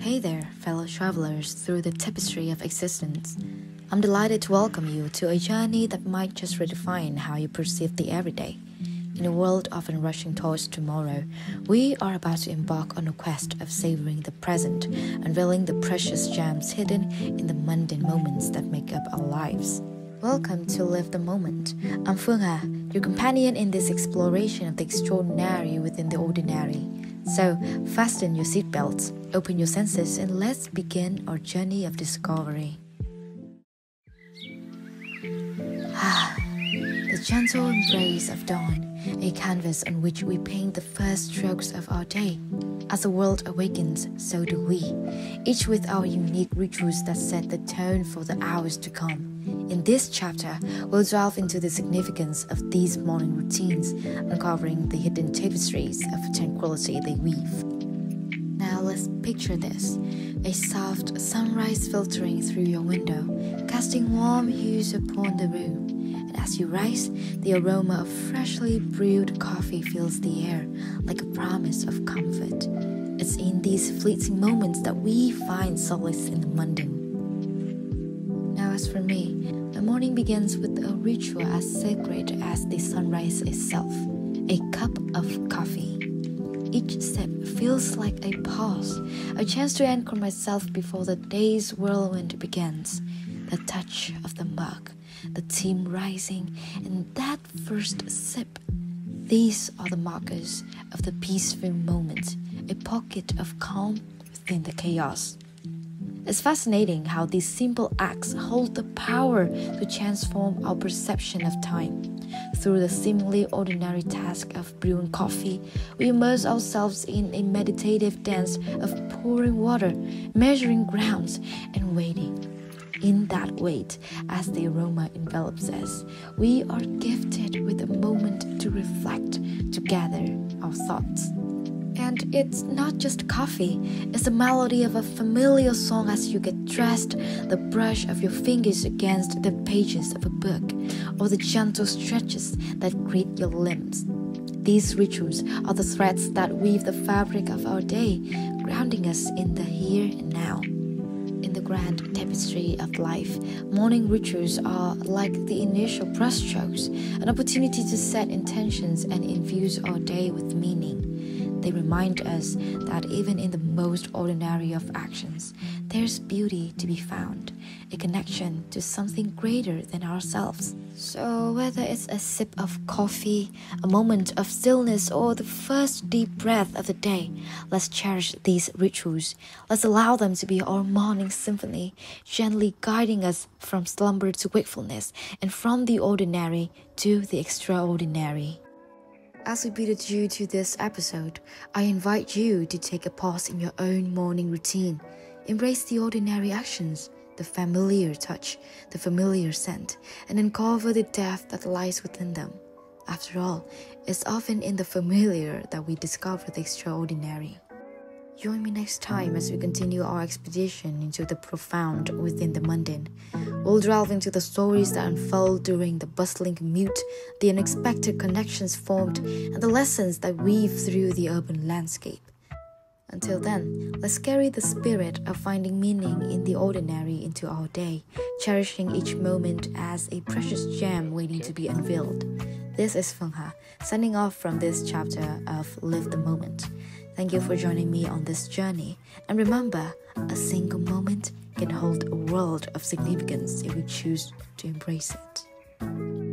Hey there, fellow travelers through the tapestry of existence. I'm delighted to welcome you to a journey that might just redefine how you perceive the everyday. In a world often rushing towards tomorrow, we are about to embark on a quest of savoring the present, unveiling the precious gems hidden in the mundane moments that make up our lives. Welcome to Live the Moment. I'm Hà, your companion in this exploration of the extraordinary within the ordinary. So, fasten your seatbelts, open your senses, and let's begin our journey of discovery. Ah, the gentle embrace of dawn a canvas on which we paint the first strokes of our day. As the world awakens, so do we, each with our unique rituals that set the tone for the hours to come. In this chapter, we'll delve into the significance of these morning routines, uncovering the hidden tapestries of tranquility they weave. Now let's picture this a soft sunrise filtering through your window, casting warm hues upon the room. As you rise, the aroma of freshly brewed coffee fills the air like a promise of comfort. It's in these fleeting moments that we find solace in the mundane. Now, as for me, the morning begins with a ritual as sacred as the sunrise itself a cup of coffee. Each sip feels like a pause, a chance to anchor myself before the day's whirlwind begins. The touch of the mug, the team rising, and that first sip. These are the markers of the peaceful moment, a pocket of calm within the chaos. It's fascinating how these simple acts hold the power to transform our perception of time. Through the seemingly ordinary task of brewing coffee, we immerse ourselves in a meditative dance of pouring water, measuring grounds, and waiting in that wait, as the aroma envelops us, we are gifted with a moment to reflect, to gather our thoughts. And it's not just coffee, it's the melody of a familiar song as you get dressed, the brush of your fingers against the pages of a book, or the gentle stretches that greet your limbs. These rituals are the threads that weave the fabric of our day, grounding us in the here and now in the grand tapestry of life, morning rituals are like the initial brushstrokes, an opportunity to set intentions and infuse our day with meaning. They remind us that even in the most ordinary of actions, there's beauty to be found, a connection to something greater than ourselves. So, whether it's a sip of coffee, a moment of stillness, or the first deep breath of the day, let's cherish these rituals. Let's allow them to be our morning symphony, gently guiding us from slumber to wakefulness and from the ordinary to the extraordinary. As we bid adieu to this episode, I invite you to take a pause in your own morning routine. Embrace the ordinary actions, the familiar touch, the familiar scent, and uncover the depth that lies within them. After all, it's often in the familiar that we discover the extraordinary. Join me next time as we continue our expedition into the profound within the mundane. We'll delve into the stories that unfold during the bustling commute, the unexpected connections formed, and the lessons that weave through the urban landscape. Until then, let's carry the spirit of finding meaning in the ordinary into our day, cherishing each moment as a precious gem waiting to be unveiled. This is Phuong Ha, signing off from this chapter of Live the Moment. Thank you for joining me on this journey. And remember, a single moment can hold a world of significance if we choose to embrace it.